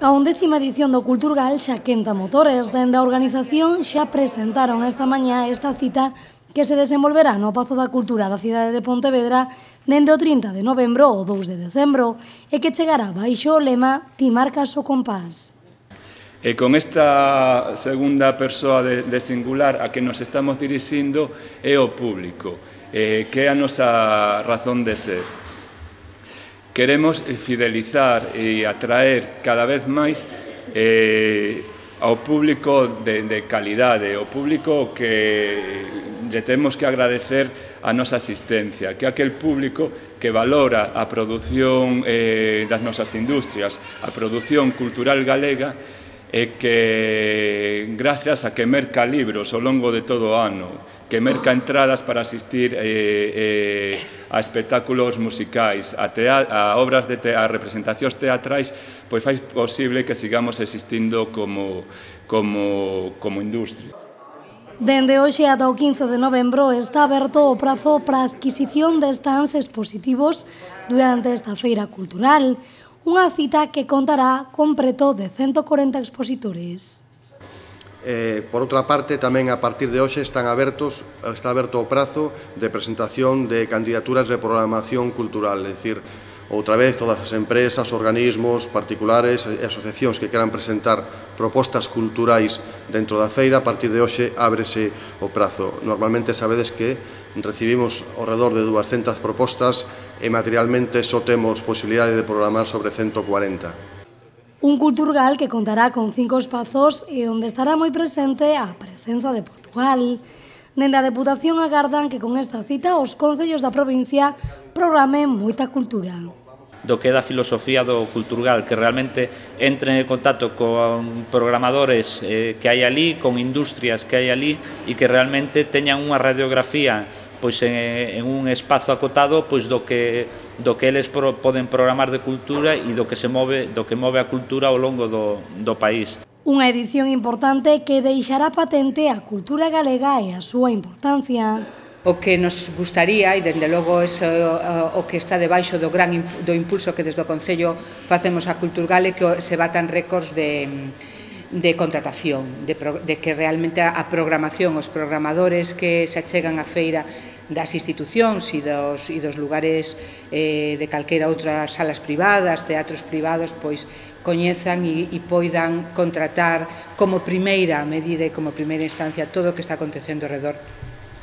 A undécima edición do Culturgal xa quenta motores. Dende a organización xa presentaron esta mañá esta cita que se desenvolverá no Pazo da Cultura da cidade de Pontevedra dende o 30 de novembro ao 2 de decembro e que chegará baixo o lema Ti marcas o compás. E con esta segunda persoa de, de singular a que nos estamos dirixindo é o público, eh, que é a nosa razón de ser. Queremos fidelizar e atraer cada vez máis eh, ao público de, de calidade, o público que lle temos que agradecer a nosa asistencia, que aquel público que valora a produción eh, das nosas industrias, a produción cultural galega, é que gracias a que merca libros ao longo de todo o ano, que merca entradas para asistir eh, eh, a espectáculos musicais, a, tea, a obras de te, a representacións teatrais, pois fai posible que sigamos existindo como, como, como industria. Dende hoxe ata o 15 de novembro está aberto o prazo para adquisición de stands expositivos durante esta feira cultural, unha cita que contará con preto de 140 expositores. Eh, por outra parte, tamén a partir de hoxe están abertos, está aberto o prazo de presentación de candidaturas de programación cultural, é dicir, outra vez todas as empresas, organismos, particulares e asociacións que queran presentar propostas culturais dentro da feira, a partir de hoxe ábrese o prazo. Normalmente sabedes que recibimos ao redor de 200 propostas e materialmente só temos posibilidade de programar sobre 140. Un culturgal que contará con cinco espazos e onde estará moi presente a presenza de Portugal. Dende a Deputación agardan que con esta cita os concellos da provincia programen moita cultura do que é da filosofía do Culturgal, que realmente entre en contacto con programadores eh, que hai ali, con industrias que hai ali e que realmente teñan unha radiografía pois en, en un espazo acotado pois do que do que eles pro, poden programar de cultura e do que se move do que move a cultura ao longo do, do país. Unha edición importante que deixará patente a cultura galega e a súa importancia. O que nos gustaría, e dende logo é eh, eh, o que está debaixo do gran do impulso que desde o Concello facemos a Culturgale, que se batan récords de, de contratación, de, de que realmente a programación, os programadores que se achegan á feira das institucións e dos, e dos lugares eh, de calquera outras salas privadas, teatros privados, pois coñezan e, e poidan contratar como primeira medida e como primeira instancia todo o que está acontecendo ao redor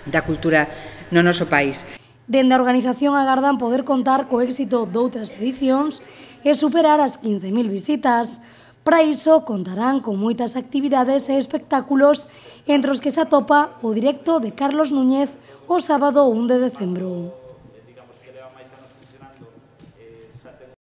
da cultura no noso país. Dende a organización agardan poder contar co éxito doutras edicións e superar as 15.000 visitas. Para iso contarán con moitas actividades e espectáculos entre os que se atopa o directo de Carlos Núñez, o sábado 1 de decembro.